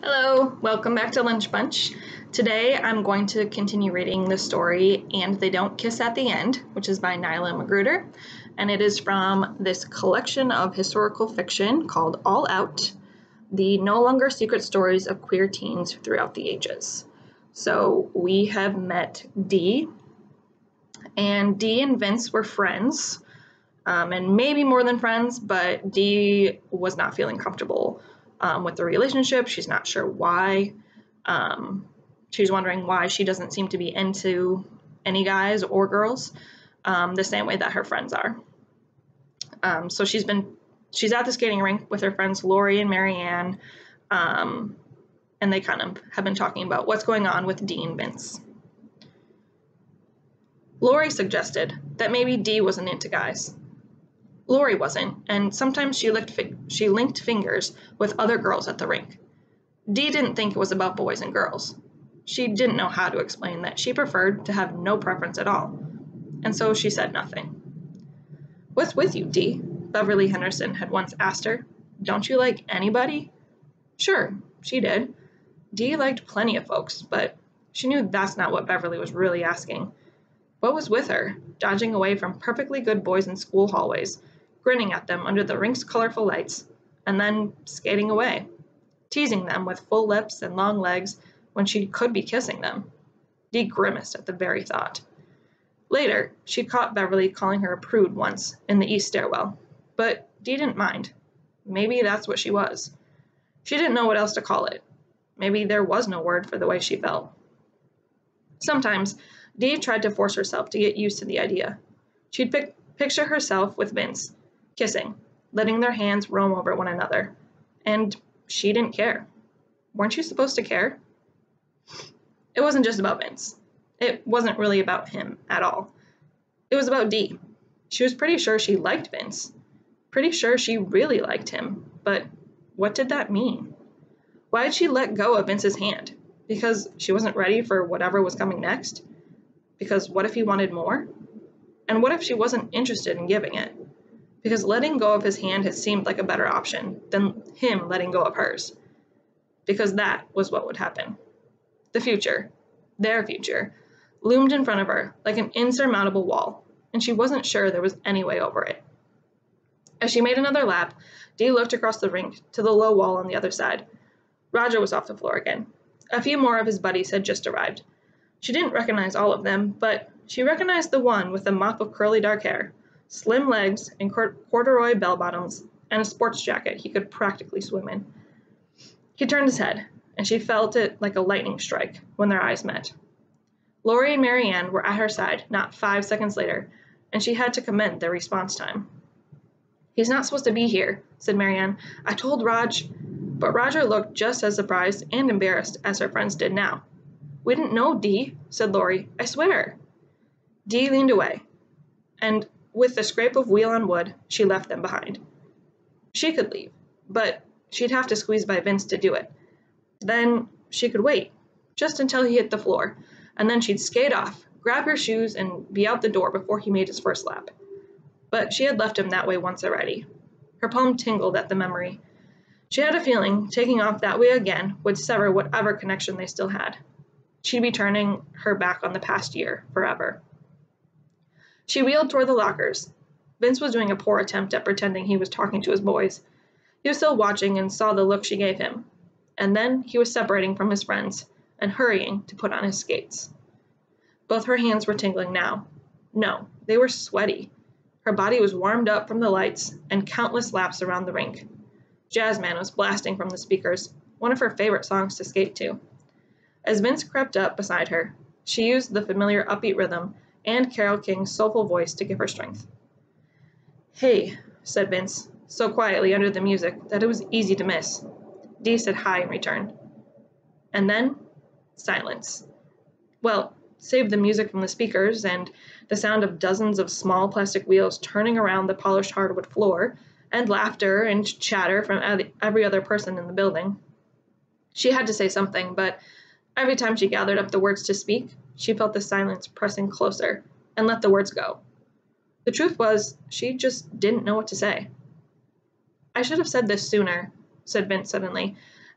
Hello, welcome back to Lunch Bunch. Today I'm going to continue reading the story And They Don't Kiss at the End, which is by Nilah Magruder, and it is from this collection of historical fiction called All Out The No Longer Secret Stories of Queer Teens Throughout the Ages. So we have met Dee, and Dee and Vince were friends, um, and maybe more than friends, but Dee was not feeling comfortable um, with the relationship. She's not sure why. Um, she's wondering why she doesn't seem to be into any guys or girls um, the same way that her friends are. Um, so she's been she's at the skating rink with her friends Lori and Marianne, um, and they kind of have been talking about what's going on with Dean Vince. Lori suggested that maybe Dee wasn't into guys, Lori wasn't, and sometimes she, fi- she linked fingers with other girls at the rink. Dee didn't think it was about boys and girls. She didn't know how to explain that she preferred to have no preference at all, and so she said nothing. What's with you, Dee? Beverly Henderson had once asked her. Don't you like anybody? Sure, she did. Dee liked plenty of folks, but she knew that's not what Beverly was really asking. What was with her, dodging away from perfectly good boys in school hallways, grinning at them under the rink's colorful lights, and then skating away, teasing them with full lips and long legs when she could be kissing them. Dee grimaced at the very thought. Later, she caught Beverly calling her a prude once in the east stairwell, but Dee didn't mind. Maybe that's what she was. She didn't know what else to call it. Maybe there was no word for the way she felt. Sometimes, Dee tried to force herself to get used to the idea. She'd pic- picture herself with Vince, kissing, letting their hands roam over one another. And she didn't care. Weren't you supposed to care? It wasn't just about Vince. It wasn't really about him at all. It was about Dee. She was pretty sure she liked Vince. Pretty sure she really liked him. But what did that mean? Why had she let go of Vince's hand? Because she wasn't ready for whatever was coming next? Because what if he wanted more? And what if she wasn't interested in giving it? Because letting go of his hand had seemed like a better option than him letting go of hers. Because that was what would happen. The future, their future, loomed in front of her like an insurmountable wall, and she wasn't sure there was any way over it. As she made another lap, Dee looked across the rink to the low wall on the other side. Roger was off the floor again. A few more of his buddies had just arrived. She didn't recognize all of them, but she recognized the one with the mop of curly dark hair slim legs and corduroy bell bottoms, and a sports jacket he could practically swim in. He turned his head, and she felt it like a lightning strike when their eyes met. Lori and Marianne were at her side not five seconds later, and she had to commend their response time. He's not supposed to be here, said Marianne. I told Raj. But Roger looked just as surprised and embarrassed as her friends did now. We didn't know, Dee, said Lori. I swear. Dee leaned away, and with the scrape of wheel on wood, she left them behind. She could leave, but she'd have to squeeze by Vince to do it. Then she could wait, just until he hit the floor, and then she'd skate off, grab her shoes, and be out the door before he made his first lap. But she had left him that way once already. Her palm tingled at the memory. She had a feeling taking off that way again would sever whatever connection they still had. She'd be turning her back on the past year forever. She wheeled toward the lockers. Vince was doing a poor attempt at pretending he was talking to his boys. He was still watching and saw the look she gave him. And then he was separating from his friends and hurrying to put on his skates. Both her hands were tingling now. No, they were sweaty. Her body was warmed up from the lights and countless laps around the rink. Jazzman was blasting from the speakers, one of her favorite songs to skate to. As Vince crept up beside her, she used the familiar upbeat rhythm and Carole King's soulful voice to give her strength. Hey, said Vince, so quietly under the music that it was easy to miss. Dee said hi in return. And then, silence. Well, save the music from the speakers and the sound of dozens of small plastic wheels turning around the polished hardwood floor, and laughter and chatter from every other person in the building. She had to say something, but every time she gathered up the words to speak, she felt the silence pressing closer and let the words go. The truth was, she just didn't know what to say. I should have said this sooner, said Vince suddenly.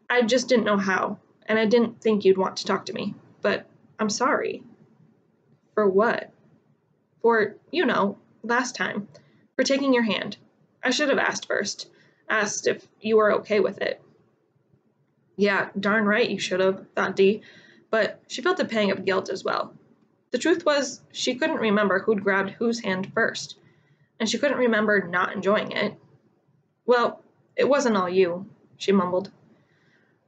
I just didn't know how, and I didn't think you'd want to talk to me. But I'm sorry. For what? For, you know, last time. For taking your hand. I should have asked first. Asked if you were okay with it. Yeah, darn right you should have, thought Dee, but she felt a pang of guilt as well. The truth was, she couldn't remember who'd grabbed whose hand first, and she couldn't remember not enjoying it. Well, it wasn't all you, she mumbled.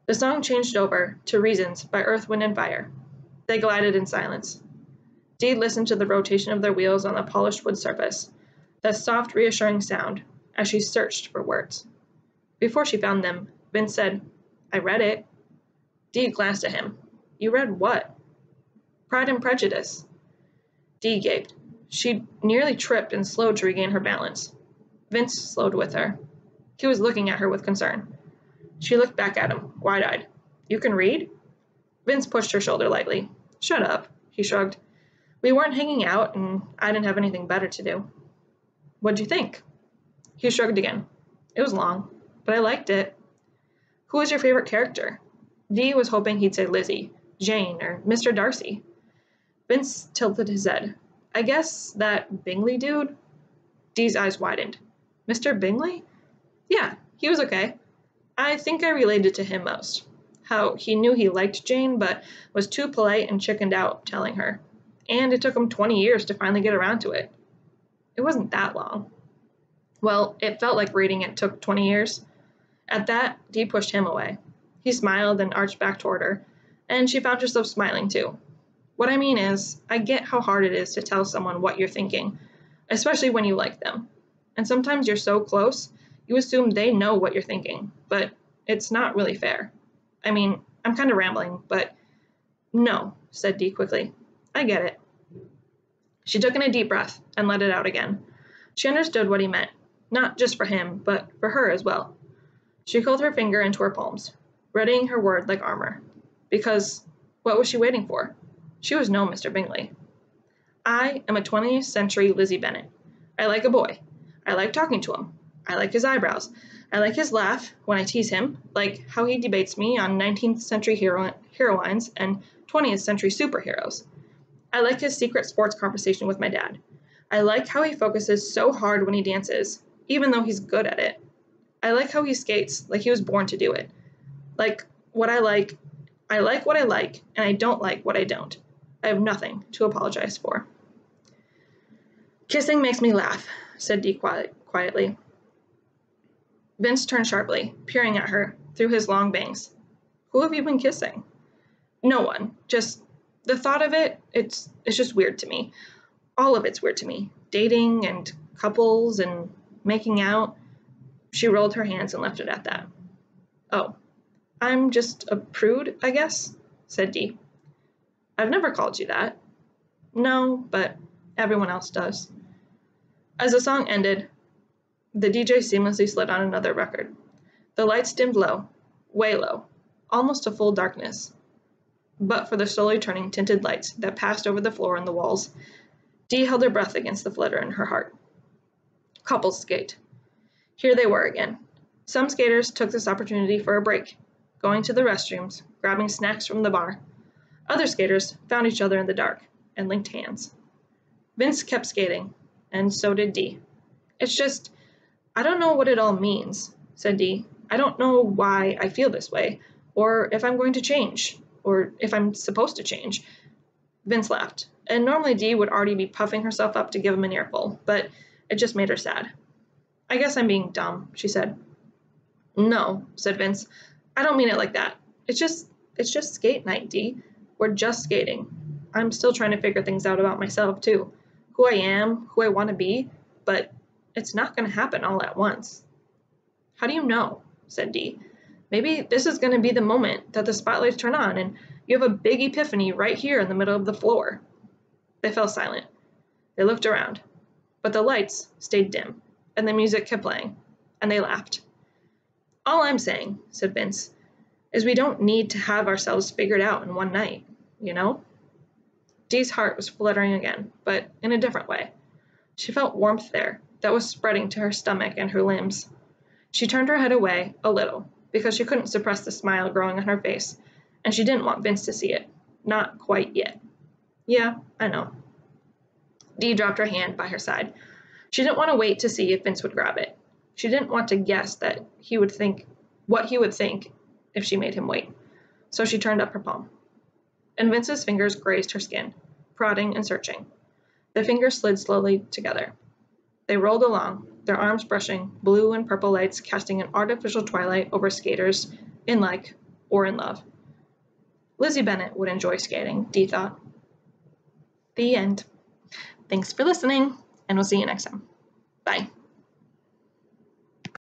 The song changed over to Reasons by Earth, Wind, and Fire. They glided in silence. Dee listened to the rotation of their wheels on the polished wood surface, that soft, reassuring sound, as she searched for words. Before she found them, Vince said, I read it. Dee glanced at him. You read what? Pride and Prejudice. Dee gaped. She nearly tripped and slowed to regain her balance. Vince slowed with her. He was looking at her with concern. She looked back at him, wide eyed. You can read? Vince pushed her shoulder lightly. Shut up, he shrugged. We weren't hanging out, and I didn't have anything better to do. What'd you think? He shrugged again. It was long, but I liked it. Who was your favorite character? Dee was hoping he'd say Lizzie, Jane, or Mr. Darcy. Vince tilted his head. I guess that Bingley dude? Dee's eyes widened. Mr. Bingley? Yeah, he was okay. I think I related to him most. How he knew he liked Jane, but was too polite and chickened out telling her. And it took him 20 years to finally get around to it. It wasn't that long. Well, it felt like reading it took 20 years. At that, Dee pushed him away. He smiled and arched back toward her, and she found herself smiling too. What I mean is, I get how hard it is to tell someone what you're thinking, especially when you like them. And sometimes you're so close you assume they know what you're thinking, but it's not really fair. I mean, I'm kind of rambling, but no, said Dee quickly. I get it. She took in a deep breath and let it out again. She understood what he meant, not just for him, but for her as well. She curled her finger into her palms, readying her word like armor. Because what was she waiting for? She was no Mr. Bingley. I am a 20th century Lizzie Bennet. I like a boy. I like talking to him. I like his eyebrows. I like his laugh when I tease him, like how he debates me on 19th century hero- heroines and 20th century superheroes. I like his secret sports conversation with my dad. I like how he focuses so hard when he dances, even though he's good at it. I like how he skates like he was born to do it. Like what I like, I like what I like, and I don't like what I don't. I have nothing to apologize for. Kissing makes me laugh, said Dee quiet, quietly. Vince turned sharply, peering at her through his long bangs. Who have you been kissing? No one. Just the thought of it, it's it's just weird to me. All of it's weird to me. Dating and couples and making out. She rolled her hands and left it at that. Oh, I'm just a prude, I guess, said Dee. I've never called you that. No, but everyone else does. As the song ended, the DJ seamlessly slid on another record. The lights dimmed low, way low, almost to full darkness. But for the slowly turning tinted lights that passed over the floor and the walls, Dee held her breath against the flutter in her heart. Couples skate. Here they were again. Some skaters took this opportunity for a break, going to the restrooms, grabbing snacks from the bar. Other skaters found each other in the dark and linked hands. Vince kept skating, and so did Dee. It's just I don't know what it all means, said Dee. I don't know why I feel this way, or if I'm going to change, or if I'm supposed to change. Vince laughed, and normally Dee would already be puffing herself up to give him an earful, but it just made her sad. I guess I'm being dumb, she said. No, said Vince. I don't mean it like that. It's just it's just skate night, Dee. We're just skating. I'm still trying to figure things out about myself too. Who I am, who I want to be, but it's not going to happen all at once. How do you know? said Dee. Maybe this is going to be the moment that the spotlights turn on and you have a big epiphany right here in the middle of the floor. They fell silent. They looked around, but the lights stayed dim, and the music kept playing, and they laughed. All I'm saying, said Vince, is we don't need to have ourselves figured out in one night, you know? Dee's heart was fluttering again, but in a different way. She felt warmth there, that was spreading to her stomach and her limbs. She turned her head away a little, because she couldn't suppress the smile growing on her face, and she didn't want Vince to see it. Not quite yet. Yeah, I know. Dee dropped her hand by her side. She didn't want to wait to see if Vince would grab it. She didn't want to guess that he would think what he would think if she made him wait. So she turned up her palm. And Vince's fingers grazed her skin, prodding and searching. The fingers slid slowly together. They rolled along, their arms brushing, blue and purple lights casting an artificial twilight over skaters in like or in love. Lizzie Bennet would enjoy skating, Dee thought. The end. Thanks for listening, and we'll see you next time. Bye.